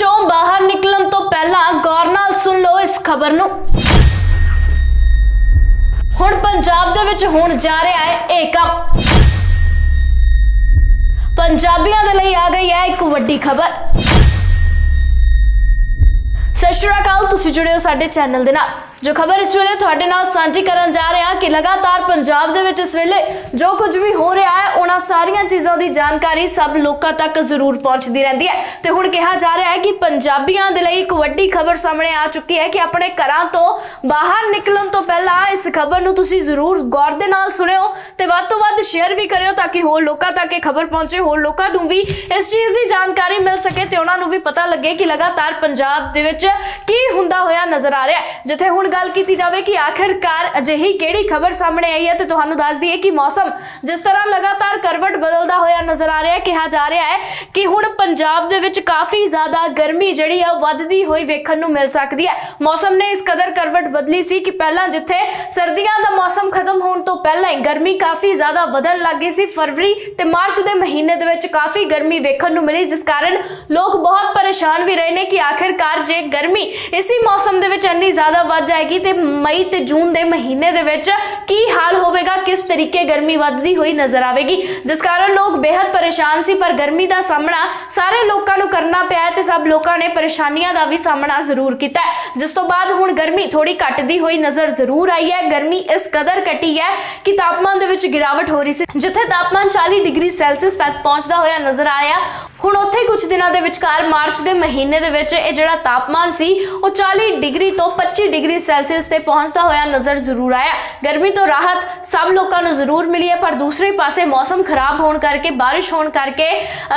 ਚੋਂ ਬਾਹਰ ਨਿਕਲਣ ਤੋਂ ਪਹਿਲਾਂ ਗੌਰ ਨਾਲ ਸੁਣ ਲਓ ਇਸ ਖਬਰ ਨੂੰ। ਹੁਣ ਪੰਜਾਬ ਦੇ ਵਿੱਚ ਹੋਣ ਜਾ ਰਿਹਾ ਹੈ ਇਹ ਕੰਮ। ਪੰਜਾਬੀਆਂ ਦੇ ਲਈ ਆ ਗਈ ਹੈ ਇੱਕ ਵੱਡੀ ਖਬਰ। ਸਤਿ ਸ਼੍ਰੀ ਅਕਾਲ, ਤੁਸੀਂ ਜੁੜੇ ਹੋ ਸਾਡੇ ਚੈਨਲ ਦੇ ਨਾਲ। ਜੋ ਖਬਰ ਇਸ ਵੇਲੇ ਤੁਹਾਡੇ ਨਾਲ ਸਾਂਝੀ ਕਰਨ ਜਾ ਰਿਹਾ ਕਿ ਲਗਾਤਾਰ ਪੰਜਾਬ ਦੇ ਵਿੱਚ ਇਸ ਵੇਲੇ ਜੋ ਕੁਝ ਵੀ ਹੋ ਰਿਹਾ ਹੈ, ਉਹਨਾਂ ਸਾਰੀਆਂ ਚੀਜ਼ਾਂ ਦੀ ਜਾਣਕਾਰੀ ਸਭ ਲੋਕਾਂ ਤੱਕ ਜ਼ਰੂਰ ਪਹੁੰਚਦੀ ਰਹਿੰਦੀ ਹੈ। ਤੇ ਹੁਣ ਕਿਹਾ ਜਾ ਰਿਹਾ ਹੈ ਕਿ ਪੰਜਾਬੀਆਂ ਦੇ ਲਈ ਇੱਕ ਵੱਡੀ ਖਬਰ ਸਾਹਮਣੇ ਆ ਚੁੱਕੀ ਹੈ ਕਿ ਆਪਣੇ ਘਰਾਂ ਤੋਂ ਬਾਹਰ ਨਿਕਲਣ ਤੋਂ ਪਹਿਲਾਂ ਇਸ ਖਬਰ ਨੂੰ ਤੁਸੀਂ ਜ਼ਰੂਰ ਗੌਰ ਦੇ ਨਾਲ ਸੁਣਿਓ ਤੇ ਵੱਧ ਤੋਂ ਵੱਧ ਸ਼ੇਅਰ ਵੀ ਕਰਿਓ ਤਾਂ ਕਿ ਹੋਰ ਲੋਕਾਂ ਤੱਕ ਇਹ ਖਬਰ ਪਹੁੰਚੇ, ਹੋਰ ਲੋਕਾਂ ਨੂੰ ਵੀ ਇਸ ਚੀਜ਼ ਦੀ ਜਾਣਕਾਰੀ ਮਿਲ ਸਕੇ ਤੇ ਉਹਨਾਂ ਨੂੰ ਵੀ ਪਤਾ ਲੱਗੇ ਕਿ ਲਗਾਤਾਰ ਪੰਜਾਬ ਦੇ ਵਿੱਚ ਕੀ ਹੁੰਦਾ ਹੋਇਆ ਨਜ਼ਰ ਆ ਰਿਹਾ ਹੈ। ਜਿੱਥੇ ਹੁਣ ਗੱਲ ਕੀਤੀ ਜਾਵੇ ਕਿ ਆਖਿਰਕਾਰ ਅਜਿਹੀ ਕਿਹੜੀ ਖਬਰ ਸਾਹਮਣੇ ਆਈ ਹੈ ਤੇ ਤੁਹਾਨੂੰ ਦੱਸ ਦਈਏ ਕਿ ਮੌਸਮ ਜਿਸ ਤਰ੍ਹਾਂ ਲਗਾਤਾਰ ਕਰਵਟ ਬਦਲਦਾ ਹੋਇਆ ਨਜ਼ਰ ਆ ਰਿਹਾ ਹੈ। ਕਿਹਾ ਜਾ ਰਿਹਾ ਹੈ ਕਿ ਹੁਣ ਪੰਜਾਬ ਦੇ ਵਿੱਚ ਕਾਫੀ ਜ਼ਿਆਦਾ ਗਰਮੀ ਜਿਹੜੀ ਆ, ਵੱਧਦੀ ਹੋਈ ਵੇਖਣ ਨੂੰ ਮਿਲ ਸਕਦੀ ਹੈ। ਮੌਸਮ ਨੇ ਇਸ ਕਦਰ ਕਰਵਟ ਬਦਲੀ ਸੀ ਕਿ ਪਹਿਲਾਂ ਜਿੱਥੇ ਸਰਦੀਆਂ ਦਾ ਮੌਸਮ ਖਤਮ ਹੋਣ ਤੋਂ ਪਹਿਲਾਂ ਹੀ ਗਰਮੀ ਕਾਫੀ ਜ਼ਿਆਦਾ ਵਧਣ ਲੱਗੀ ਸੀ। ਫਰਵਰੀ ਤੇ ਮਾਰਚ ਦੇ ਮਹੀਨੇ ਦੇ ਵਿੱਚ ਕਾਫੀ ਗਰਮੀ ਵੇਖਣ ਨੂੰ ਮਿਲੀ, ਜਿਸ ਕਾਰਨ ਲੋਕ ਬਹੁਤ ਪਰੇਸ਼ਾਨ ਵੀ ਰਹੇ ਨੇ ਕਿ ਆਖਿਰਕਾਰ ਜੇ ਗਰਮੀ ਇਸੇ ਮੌਸਮ ਦੇ ਵਿੱਚ ਇੰਨੀ ਜ਼ਿਆਦਾ ਵੱਧ ਜਾਏਗੀ ਤੇ ਮਈ ਤੇ ਜੂਨ ਦੇ ਮਹੀਨੇ ਦੇ ਵਿੱਚ ਕੀ ਹਾਲ ਹੋਵੇਗਾ? ਕਿਸ ਤਰੀਕੇ ਗਰਮੀ ਵੱਧਦੀ ਹੋਈ ਨਜ਼ਰ ਆਵੇਗੀ? ਜਿਸ ਕਾਰਨ ਲੋਕ ਬੇहद ਪਰੇਸ਼ਾਨ ਸੀ, ਪਰ ਗਰਮੀ ਦਾ ਸਾਹਮਣਾ ਸਾਰੇ ਲੋਕਾਂ ਨੂੰ ਕਰਨਾ ਪਿਆ ਤੇ ਸਭ ਲੋਕਾਂ ਨੇ ਪਰੇਸ਼ਾਨੀਆਂ ਦਾ ਵੀ ਸਾਹਮਣਾ ਜ਼ਰੂਰ ਕੀਤਾ ਜਿਸ ਤੋਂ ਬਾਅਦ ਹੁਣ ਗਰਮੀ ਥੋੜੀ ਘਟਦੀ ਹੋਈ ਨਜ਼ਰ ਜ਼ਰੂਰ ਆਈ ਹੈ। ਗਰਮੀ ਇਸ ਕਦਰ ਘਟੀ ਹੈ ਕਿ ਤਾਪਮਾਨ ਦੇ ਵਿੱਚ ਗਿਰਾਵਟ ਹੋ ਰਹੀ ਸੀ। ਜਿੱਥੇ ਤਾਪਮਾਨ 40 ਡਿਗਰੀ ਸੈਲਸੀਅਸ ਤੱਕ ਪਹੁੰਚਦਾ ਹੋਇਆ ਨਜ਼ਰ ਆਇਆ, ਹੁਣ ਉੱਥੇ ਦਿਨਾਂ ਦੇ ਵਿਚਕਾਰ ਮਾਰਚ ਦੇ ਮਹੀਨੇ ਦੇ ਵਿੱਚ ਇਹ ਜਿਹੜਾ ਤਾਪਮਾਨ ਸੀ, ਉਹ 40 ਡਿਗਰੀ ਤੋਂ 25 ਡਿਗਰੀ ਸੈਲਸੀਅਸ ਤੇ ਪਹੁੰਚਦਾ ਹੋਇਆ ਨਜ਼ਰ ਜ਼ਰੂਰ ਆਇਆ। ਗਰਮੀ ਤੋਂ ਰਾਹਤ ਸਭ ਲੋਕਾਂ ਨੂੰ ਜ਼ਰੂਰ ਮਿਲੀ ਹੈ, ਪਰ ਦੂਸਰੇ ਪਾਸੇ ਮੌਸਮ ਖਰਾਬ ਹੋਣ ਕਰਕੇ, ਬਾਰਿਸ਼ ਹੋਣ ਕਰਕੇ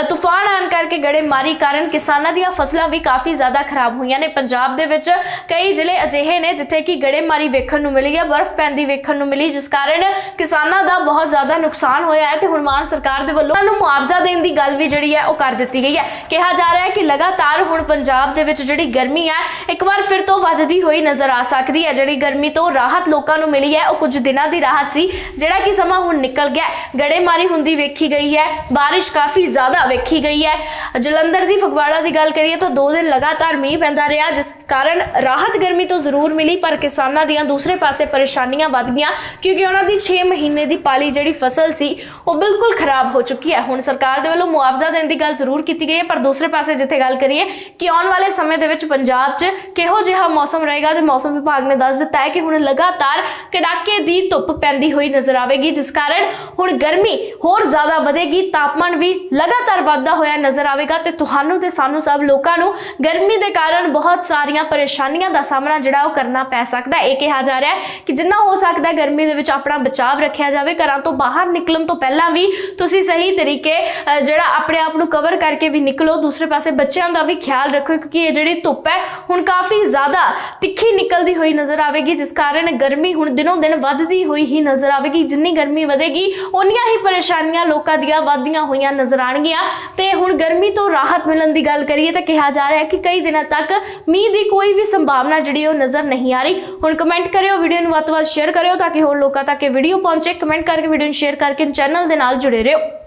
ਤੂਫਾਨ ਆਣ ਕਰਕੇ ਗੜੇਮਾਰੀ ਕਾਰਨ ਕਿਸਾਨਾਂ ਦੀਆਂ ਫਸਲਾਂ ਵੀ ਕਾਫੀ ਜ਼ਿਆਦਾ ਖਰਾਬ ਹੋਈਆਂ ਨੇ। ਪੰਜਾਬ ਦੇ ਵਿੱਚ ਕਈ ਜ਼ਿਲ੍ਹੇ ਅਜਿਹੇ ਨੇ ਜਿੱਥੇ ਕਿ ਗੜੇਮਾਰੀ ਵੇਖਣ ਨੂੰ ਮਿਲੀ ਹੈ, ਬਰਫ਼ ਪੈਂਦੀ ਵੇਖਣ ਨੂੰ ਮਿਲੀ, ਜਿਸ ਕਾਰਨ ਕਿਸਾਨਾਂ ਦਾ ਬਹੁਤ ਜ਼ਿਆਦਾ ਨੁਕਸਾਨ ਹੋਇਆ ਹੈ ਤੇ ਹੁਣ ਮਾਨ ਸਰਕਾਰ ਦੇ ਵੱਲੋਂ ਉਹਨਾਂ ਨੂੰ ਮੁਆਵਜ਼ਾ ਦੇਣ ਦੀ ਗੱਲ ਵੀ ਜਿਹੜੀ ਹੈ, ਉਹ ਕਰ ਦਿੱਤੀ ਗਈ ਹੈ। ਕਿਹਾ ਜਾ ਰਿਹਾ ਹੈ ਕਿ ਲਗਾਤਾਰ ਹੁਣ ਪੰਜਾਬ ਦੇ ਵਿੱਚ ਜਿਹੜੀ ਗਰਮੀ ਹੈ, ਇੱਕ ਵਾਰ ਫਿਰ ਤੋਂ ਵੱਧਦੀ ਹੋਈ ਨਜ਼ਰ ਆ ਸਕਦੀ ਹੈ। ਜਿਹੜੀ ਗਰਮੀ ਤੋਂ ਰਾਹਤ ਲੋਕਾਂ ਨੂੰ ਮਿਲੀ ਹੈ, ਉਹ ਕੁਝ ਦਿਨਾਂ ਦੀ ਰਾਹਤ ਸੀ, ਜਿਹੜਾ ਕਿ ਸਮਾਂ ਹੁਣ ਨਿਕਲ ਗਿਆ ਗੜੇਮਾਰੀ ਹੁੰਦੀ ਵੇਖੀ ਗਈ ਹੈ, ਬਾਰਿਸ਼ ਕਾਫੀ ਜ਼ਿਆਦਾ ਵੇਖੀ ਗਈ ਹੈ। ਜਲੰਧਰ ਦੀ ਫਗਵਾੜਾ ਦੀ ਗੱਲ ਕਰੀਏ ਤਾਂ ਦੋ ਦਿਨ ਲਗਾਤਾਰ ਮੀਂਹ ਪੈਂਦਾ ਰਿਹਾ, ਜਿਸ ਕਾਰਨ ਰਾਹਤ ਗਰਮੀ ਤੋਂ ਜ਼ਰੂਰ ਮਿਲੀ, ਪਰ ਕਿਸਾਨਾਂ ਦੀਆਂ ਦੂਸਰੇ ਪਾਸੇ ਪਰੇਸ਼ਾਨੀਆਂ ਵੱਧ ਗਈਆਂ, ਕਿਉਂਕਿ ਉਹਨਾਂ ਦੀ 6 ਮਹੀਨੇ ਦੀ ਪਾਲੀ ਜਿਹੜੀ ਫਸਲ ਸੀ, ਉਹ ਬਿਲਕੁਲ ਖਰਾਬ ਹੋ ਚੁੱਕੀ ਹੈ। ਹੁਣ ਸਰਕਾਰ ਦੇ ਵੱਲੋਂ ਮੁਆਵਜ਼ਾ ਦੇਣ ਦੀ ਗੱਲ ਜ਼ਰੂਰ ਕੀਤੀ ਗਈ ਹੈ ਪਰ ਦੂਸਰੇ ਪਾਸੇ ਜਿੱਥੇ ਗੱਲ ਕਰੀਏ ਕਿ ਆਉਣ ਵਾਲੇ ਸਮੇਂ ਦੇ ਵਿੱਚ ਪੰਜਾਬ 'ਚ ਕਿਹੋ ਜਿਹਾ ਮੌਸਮ ਰਹੇਗਾ ਤੇ ਮੌਸਮ ਵਿਭਾਗ ਨੇ ਦੱਸ ਦਿੱਤਾ ਹੈ ਕਿ ਹੁਣ ਲਗਾਤਾਰ ਕੜਾਕੇ ਦੀ ਧੁੱਪ ਪੈਂਦੀ ਹੋਈ ਨਜ਼ਰ ਆਵੇਗੀ ਜਿਸ ਕਾਰਨ ਹੁਣ ਗਰਮੀ ਹੋਰ ਜ਼ਿਆਦਾ ਵਧੇਗੀ ਤਾਪਮਾਨ ਵੀ ਲਗਾਤਾਰ ਵੱਧਦਾ ਹੋਇਆ ਨਜ਼ਰ ਆਵੇਗਾ ਤੇ ਤੁਹਾਨੂੰ ਤੇ ਸਾਨੂੰ ਸਭ ਲੋਕਾਂ ਨੂੰ ਗਰਮੀ ਦੇ ਕਾਰਨ ਬਹੁਤ ਸਾਰੀਆਂ ਪਰੇਸ਼ਾਨੀਆਂ ਦਾ ਸਾਹਮਣਾ ਜਿਹੜਾ ਉਹ ਕਰਨਾ ਪੈ ਸਕਦਾ ਹੈ। ਇਹ ਕਿਹਾ ਜਾ ਰਿਹਾ ਹੈ ਕਿ ਜਿੰਨਾ ਹੋ ਸਕਦਾ ਗਰਮੀ ਦੇ ਵਿੱਚ ਆਪਣਾ ਬਚਾਅ ਰੱਖਿਆ ਜਾਵੇ ਘਰਾਂ ਤੋਂ ਬਾਹਰ ਨਿਕਲਣ ਤੋਂ ਪਹਿਲਾਂ ਵੀ ਤੁਸੀਂ ਸਹੀ ਤਰੀਕੇ ਅ, ਜਿਹੜਾ ਆਪਣੇ ਆਪ ਨੂੰ ਕਵਰ ਕਰਕੇ ਵੀ ਨਿਕਲੋ ਦੂਸਰੇ ਪਾਸੇ ਬੱਚਿਆਂ ਦਾ ਵੀ ਖਿਆਲ ਰੱਖੋ ਕਿਉਂਕਿ ਇਹ ਜਿਹੜੀ ਧੁੱਪ ਹੈ, ਹੁਣ ਕਾਫੀ ਜ਼ਿਆਦਾ ਤਿੱਖੀ ਨਿਕਲਦੀ ਹੋਈ ਨਜ਼ਰ ਆਵੇਗੀ, ਜਿਸ ਕਾਰਨ ਗਰਮੀ ਹੁਣ ਦਿਨੋਂ ਦਿਨ ਵੱਧਦੀ ਹੋਈ ਹੀ ਨਜ਼ਰ ਆਵੇਗੀ। ਜਿੰਨੀ ਗਰਮੀ ਵਧੇਗੀ ਉਨੀਆਂ ਹੀ ਪਰੇਸ਼ਾਨੀਆਂ ਲੋਕਾਂ ਦੀਆਂ ਵੱਧਦੀਆਂ ਹੋਈਆਂ ਨਜ਼ਰ ਆਣਗੀਆਂ ਤੇ ਹੁਣ ਗਰਮੀ ਤੋਂ ਰਾਹਤ ਮਿਲਣ ਦੀ ਗੱਲ ਕਰੀਏ ਤਾਂ ਕਿਹਾ ਜਾ ਰਿਹਾ ਹੈ ਕਿ ਕਈ ਦਿਨਾਂ ਤੱਕ ਮੀਂਹ ਦੀ ਕੋਈ ਵੀ ਸੰਭਾਵਨਾ ਜਿਹੜੀ ਉਹ ਨਜ਼ਰ ਨਹੀਂ ਆ ਰਹੀ। ਹੁਣ ਕਮੈਂਟ ਕਰਿਓ ਵੀਡੀਓ ਨੂੰ ਵੱਧ ਤੋਂ ਵੱਧ ਸ਼ੇਅਰ ਕਰਿਓ ਤਾਂ ਕਿ ਹੋਰ ਲੋਕਾਂ ਤੱਕ ਇਹ ਵੀਡੀਓ ਪਹੁੰਚੇ। ਕਮੈਂਟ ਕਰਕੇ ਵੀਡੀਓ ਨੂੰ ਸ਼ੇਅਰ ਕਰਕੇ ਚੈਨਲ ਦੇ ਨਾਲ ਜੁੜੇ ਰਹੋ।